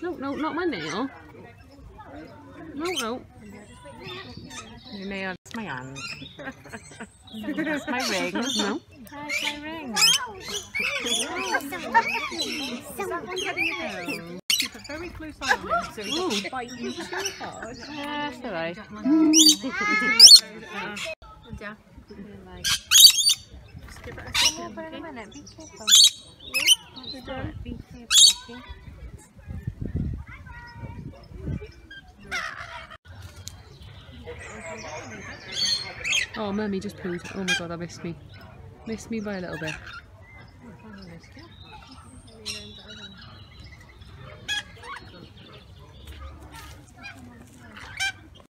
No, no, not my nail. No, no. Your nail, it's my hand. That's my ring. No. That's my ring. Keep a very close eye on him so he doesn't bite you too hard. Yeah, that's alright. Yeah. Like, Just give it a second. In a minute. Be careful. Be careful, okay? Oh, mummy just pooed. Oh my god, I missed me. Missed me by a little bit.